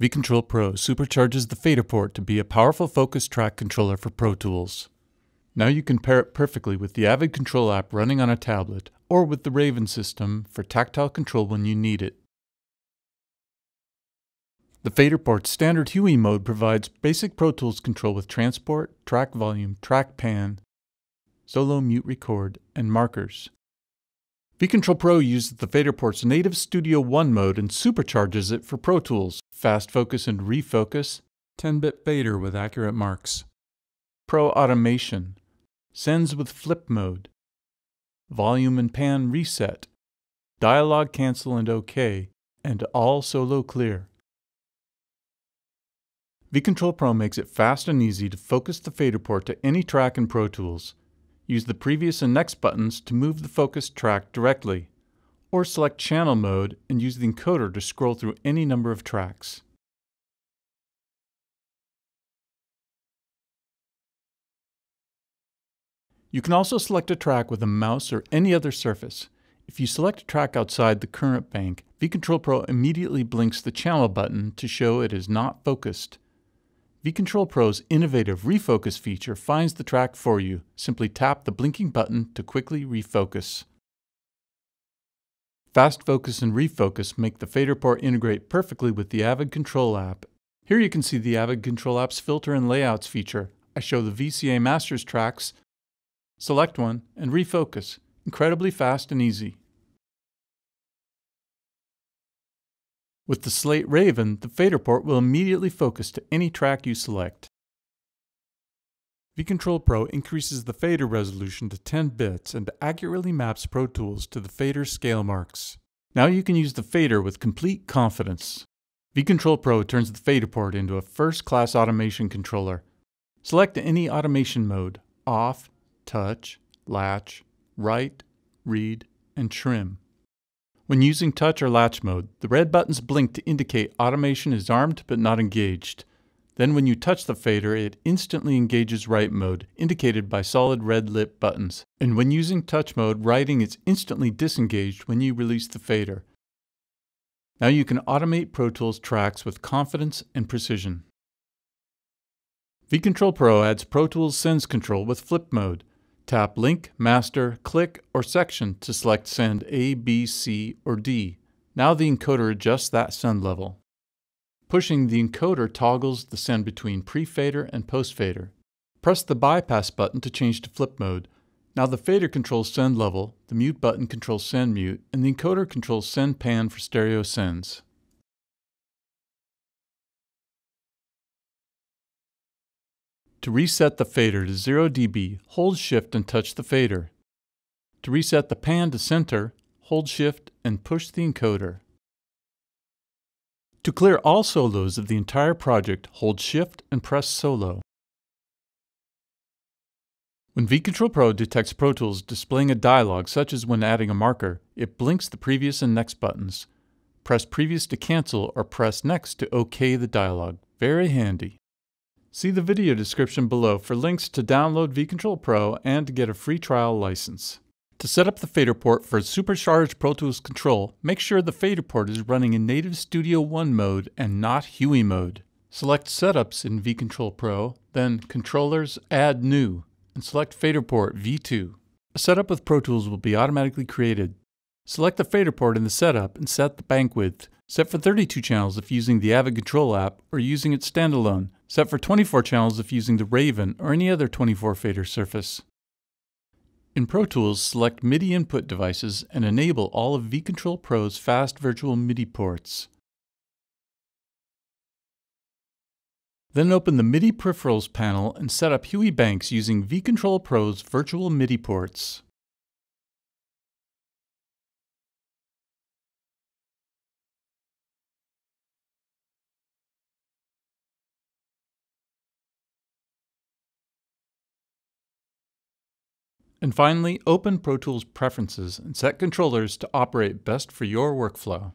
V-Control Pro supercharges the Faderport to be a powerful focus track controller for Pro Tools. Now you can pair it perfectly with the Avid Control app running on a tablet or with the Raven system for tactile control when you need it. The Faderport's standard HUI mode provides basic Pro Tools control with transport, track volume, track pan, solo mute record, and markers. V-Control Pro uses the Faderport's native Studio One mode and supercharges it for Pro Tools, fast focus and refocus, 10-bit fader with accurate marks, Pro Automation, sends with flip mode, volume and pan reset, dialog cancel and OK, and all solo clear. V-Control Pro makes it fast and easy to focus the Faderport to any track in Pro Tools. Use the previous and next buttons to move the focus track directly or select channel mode and use the encoder to scroll through any number of tracks. You can also select a track with a mouse or any other surface. If you select a track outside the current bank, V-Control Pro immediately blinks the channel button to show it is not focused. V-Control Pro's innovative refocus feature finds the track for you. Simply tap the blinking button to quickly refocus. Fast Focus and Refocus make the Faderport integrate perfectly with the Avid Control app. Here you can see the Avid Control app's filter and layouts feature. I show the VCA Masters tracks, select one, and refocus. Incredibly fast and easy. With the Slate Raven, the Faderport will immediately focus to any track you select. V-Control Pro increases the fader resolution to 10 bits and accurately maps Pro Tools to the fader scale marks. Now you can use the fader with complete confidence. V-Control Pro turns the Faderport into a first-class automation controller. Select any automation mode, off, touch, latch, write, read, and trim. When using touch or latch mode, the red buttons blink to indicate automation is armed but not engaged. Then when you touch the fader, it instantly engages write mode, indicated by solid red lit buttons. And when using touch mode, writing is instantly disengaged when you release the fader. Now you can automate Pro Tools tracks with confidence and precision. V-Control Pro adds Pro Tools Sends control with flip mode. Tap Link, Master, Click, or Section to select Send A, B, C, or D. Now the encoder adjusts that send level. Pushing the encoder toggles the send between pre-fader and post-fader. Press the bypass button to change to flip mode. Now the fader controls send level, the mute button controls send mute, and the encoder controls send pan for stereo sends. To reset the fader to 0 dB, hold shift and touch the fader. To reset the pan to center, hold shift and push the encoder. To clear all solos of the entire project, hold Shift and press Solo. When V-Control Pro detects Pro Tools displaying a dialog such as when adding a marker, it blinks the previous and next buttons. Press previous to cancel or press next to OK the dialog. Very handy. See the video description below for links to download V-Control Pro and to get a free trial license. To set up the Faderport for supercharged Pro Tools control, make sure the Faderport is running in native Studio One mode and not HUI mode. Select Setups in V-Control Pro, then Controllers Add New, and select Faderport V2. A setup with Pro Tools will be automatically created. Select the Faderport in the setup and set the bank width. Set for 32 channels if using the Avid Control app or using it standalone. Set for 24 channels if using the Raven or any other 24 fader surface. In Pro Tools, select MIDI input devices and enable all of V-Control Pro's fast virtual MIDI ports. Then open the MIDI Peripherals panel and set up HUI banks using V-Control Pro's virtual MIDI ports. And finally, open Pro Tools Preferences and set controllers to operate best for your workflow.